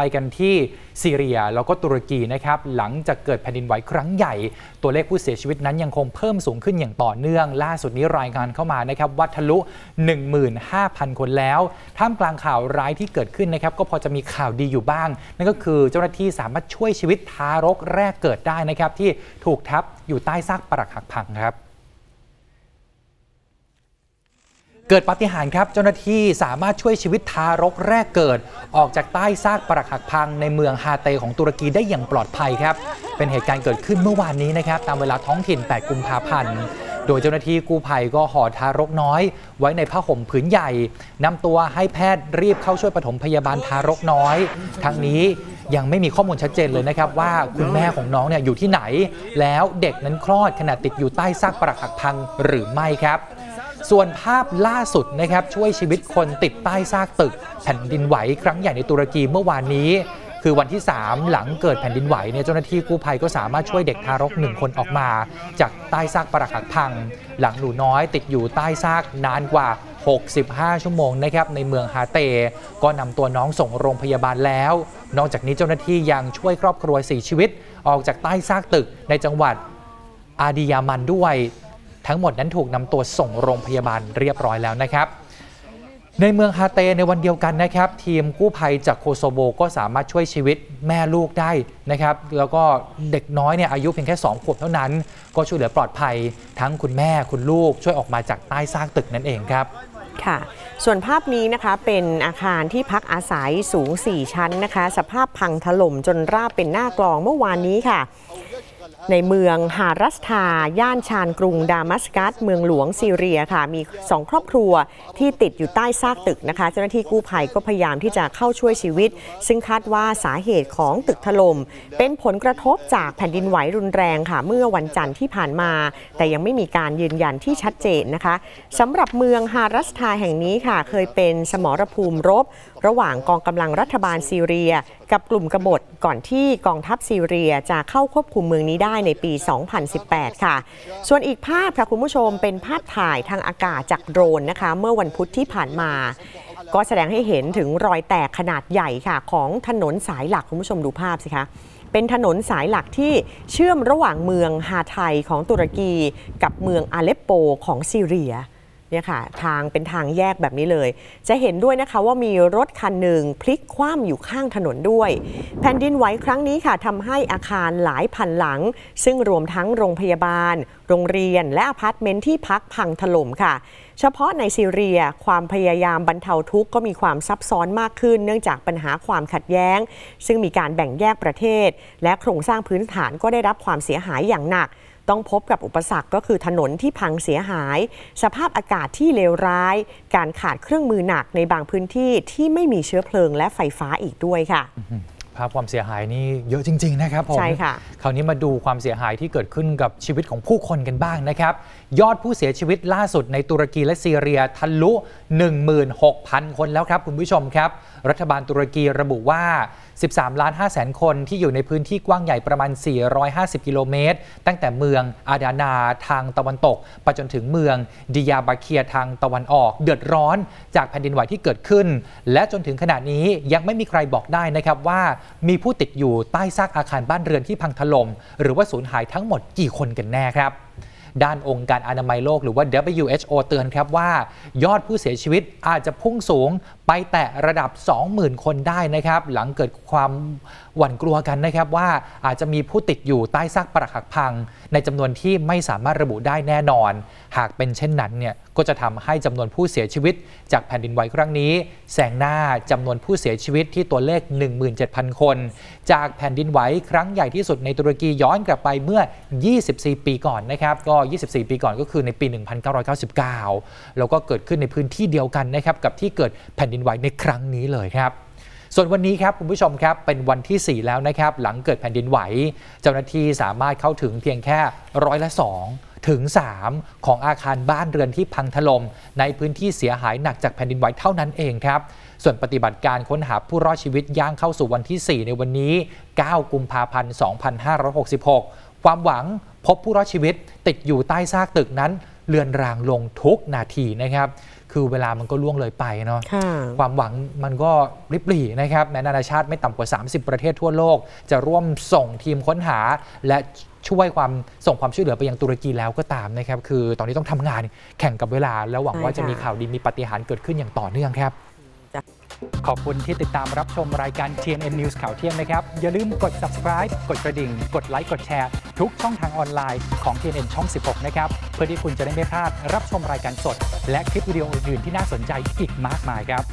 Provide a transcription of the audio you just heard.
ไปกันที่ซีเรียแล้วก็ตุรกีนะครับหลังจากเกิดแผ่นดินไหวครั้งใหญ่ ตัวเลขผู้เสียชีวิตนั้นยังคงเพิ่มสูงขึ้นอย่างต่อเนื่อง ล่าสุดนี้รายงานเข้ามานะครับวัทะลุ 15,000 คนแล้ว ท่ามกลางข่าวร้ายที่เกิดขึ้นนะครับก็พอจะมีข่าวดีอยู่บ้าง นั่นก็คือเจ้าหน้าที่สามารถช่วยชีวิตทารกแรกเกิดได้นะครับที่ถูกทับอยู่ใต้ซากปรักหักพังครับ เกิดปาฏิหาริย์ครับ เจ้าหน้าที่สามารถช่วยชีวิตทารกแรกเกิด ออกจากใต้ซากปรักหักพังในเมืองฮาเตของตุรกีได้อย่างปลอดภัยครับ เป็นเหตุการณ์เกิดขึ้นเมื่อวานนี้นะครับ ตามเวลาท้องถิ่น 8 กุมภาพันธ์ โดยเจ้าหน้าที่กู้ภัยก็ห่อทารกน้อย ไว้ในผ้าห่มผืนใหญ่นำตัวให้แพทย์รีบเข้าช่วยปฐมพยาบาลทารกน้อย ทั้งนี้ยังไม่มีข้อมูลชัดเจนเลยนะครับว่าคุณแม่ของน้องเนี่ยอยู่ที่ไหน แล้วเด็กนั้นคลอดขณะติดอยู่ใต้ซากปรักหักพังหรือไม่ครับ ส่วนภาพล่าสุดนะครับช่วยชีวิตคนติดใต้ซากตึก แผ่นดินไหวครั้งใหญ่ในตุรกีเมื่อวานนี้ คือวันที่ 3 หลังเกิดแผ่นดินไหวเนี่ยเจ้าหน้าที่กู้ภัยก็สามารถช่วยเด็กทารกหนึ่งคนออกมา จากใต้ซากปรักหักพัง หลังหนูน้อยติดอยู่ใต้ซากนานกว่า 65 ชั่วโมงนะครับในเมืองฮาเต ก็นำตัวน้องส่งโรงพยาบาลแล้ว นอกจากนี้เจ้าหน้าที่ยังช่วยครอบครัว4ชีวิต ออกจากใต้ซากตึกในจังหวัดอาดิยามันด้วย ทั้งหมดนั้นถูกนำตัวส่งโรงพยาบาลเรียบร้อยแล้วนะครับ ในเมืองฮาเตในวันเดียวกันนะครับ ทีมกู้ภัยจากโคโซโบก็สามารถช่วยชีวิตแม่ลูกได้นะครับ แล้วก็เด็กน้อยเนี่ยอายุเพียงแค่ 2 ขวบเท่านั้น ก็ช่วยเหลือปลอดภัย ทั้งคุณแม่คุณลูกช่วยออกมาจากใต้ซากตึกนั่นเองครับค่ะส่วนภาพนี้นะคะเป็นอาคารที่พักอาศัยสูง 4 ชั้นนะคะ สภาพพังถล่มจนราบเป็นหน้ากลองเมื่อวานนี้ค่ะ ในเมืองฮารัสทา ย่านชานกรุงดามัสกัส เมืองหลวงซีเรียค่ะ มี 2 ครอบครัวที่ติดอยู่ใต้ซากตึกนะคะ เจ้าหน้าที่กู้ภัยก็พยายามที่จะเข้าช่วยชีวิต ซึ่งคาดว่าสาเหตุของตึกถล่มเป็นผลกระทบจากแผ่นดินไหวรุนแรงค่ะ เมื่อวันจันทร์ที่ผ่านมา แต่ยังไม่มีการยืนยันที่ชัดเจนนะคะสำหรับเมืองฮารัสทาแห่งนี้ค่ะ เคยเป็นสมรภูมิรบ ระหว่างกองกำลังรัฐบาลซีเรีย กับกลุ่มกบฏก่อนที่กองทัพซีเรียจะเข้าควบคุมเมืองนี้ได้ในปี 2018 ค่ะ ส่วนอีกภาพค่ะคุณผู้ชมเป็นภาพถ่ายทางอากาศจากโดรนนะคะ เมื่อวันพุธที่ผ่านมา ก็แสดงให้เห็นถึงรอยแตกขนาดใหญ่ค่ะ ของถนนสายหลักคุณผู้ชมดูภาพสิคะเป็นถนนสายหลักที่เชื่อมระหว่างเมืองฮาไทยของตุรกี กับเมืองอาเลปโปของซีเรีย เนี่ยค่ะทางเป็นทางแยกแบบนี้เลย จะเห็นด้วยนะคะว่ามีรถคันหนึ่งพลิกคว่ำอยู่ข้างถนนด้วย แผ่นดินไหวครั้งนี้ค่ะทำให้อาคารหลายพันหลัง ซึ่งรวมทั้งโรงพยาบาล โรงเรียน และอพาร์ตเมนต์ที่พักพังถล่มค่ะ เฉพาะในซีเรียความพยายามบรรเทาทุกข์ก็มีความซับซ้อนมากขึ้น เนื่องจากปัญหาความขัดแย้ง ซึ่งมีการแบ่งแยกประเทศ และโครงสร้างพื้นฐานก็ได้รับความเสียหายอย่างหนัก ต้องพบกับอุปสรรคก็คือถนนที่พังเสียหาย สภาพอากาศที่เลวร้าย การขาดเครื่องมือหนักในบางพื้นที่ที่ไม่มีเชื้อเพลิงและไฟฟ้าอีกด้วยค่ะภาพความเสียหายนี่เยอะจริง ๆ นะครับผมใช่ค่ะคราวนี้มาดูความเสียหายที่เกิดขึ้นกับชีวิตของผู้คนกันบ้างนะครับ ยอดผู้เสียชีวิตล่าสุดในตุรกีและซีเรียทะลุ 16,000 คนแล้วครับคุณผู้ชมครับ รัฐบาลตุรกีระบุว่า 13 ล้าน5แสนคนที่อยู่ในพื้นที่กว้างใหญ่ประมาณ 450 กิโลเมตร ตั้งแต่เมืองอาดานาทางตะวันตก ไปจนถึงเมืองดิยาบาเคียทางตะวันออก เดือดร้อนจากแผ่นดินไหวที่เกิดขึ้น และจนถึงขณะนี้ยังไม่มีใครบอกได้นะครับว่ามีผู้ติดอยู่ใต้ซากอาคารบ้านเรือนที่พังถล่มหรือว่าสูญหายทั้งหมดกี่คนกันแน่ครับ ด้านองค์การอนามัยโลกหรือว่า WHO เตือนครับว่า ยอดผู้เสียชีวิตอาจจะพุ่งสูงไปแตะระดับ 20,000 คนได้นะครับ หลังเกิดความหวั่นกลัวกันนะครับว่าอาจจะมีผู้ติดอยู่ใต้ซากปรักหักพัง ในจำนวนที่ไม่สามารถระบุได้แน่นอน หากเป็นเช่นนั้นเนี่ยก็จะทำให้จำนวนผู้เสียชีวิต จากแผ่นดินไหวครั้งนี้แซงหน้าจำนวนผู้เสียชีวิตที่ตัวเลข 17,000 คน จากแผ่นดินไหวครั้งใหญ่ที่สุดในตุรกีย้อนกลับไปเมื่อ 24 ปีก่อนนะครับ ก็24 ปีก่อนก็คือในปี 1999 แล้วก็เกิดขึ้นในพื้นที่เดียวกันนะครับกับที่เกิดแผ่นดินไหวในครั้งนี้เลยครับส่วนวันนี้ครับคุณผู้ชมครับเป็นวันที่ 4 แล้วนะครับหลังเกิดแผ่นดินไหว เจ้าหน้าที่สามารถเข้าถึงเพียงแค่ร้อยละ 2 ถึง 3 ของอาคารบ้านเรือนที่พังถล่มในพื้นที่เสียหายหนักจากแผ่นดินไหวเท่านั้นเองครับ ส่วนปฏิบัติการค้นหาผู้รอดชีวิตย่างเข้าสู่วันที่ 4 ในวันนี้ 9 กุมภาพันธ์ 2566 ความหวัง พบผู้รอดชีวิตติดอยู่ใต้ซากตึกนั้น เลือนรางลงทุกนาทีนะครับ คือเวลามันก็ล่วงเลยไปเนาะค่ะความหวังมันก็ริบหรี่นะครับแม้นานาชาติไม่ต่ำกว่า 30 ประเทศทั่วโลก จะร่วมส่งทีมค้นหา และช่วยความส่งความช่วยเหลือไปยังตุรกีแล้วก็ตามนะครับ คือตอนนี้ต้องทำงานแข่งกับเวลา แล้วหวังว่าใช่จะค่ะมีข่าวดีมีปาฏิหารย์เกิดขึ้นอย่างต่อเนื่องครับจ้ะ ขอบคุณที่ติดตามรับชมรายการ TNN News ข่าวเที่ยงนะครับ อย่าลืมกด subscribe กดกระดิ่ง กดไลค์ กดแชร์ ทุกช่องทางออนไลน์ของ TNN ช่อง 16 นะครับ เพื่อที่คุณจะได้ไม่พลาดรับชมรายการสด และคลิปวิดีโออื่นๆที่น่าสนใจอีกมากมายครับ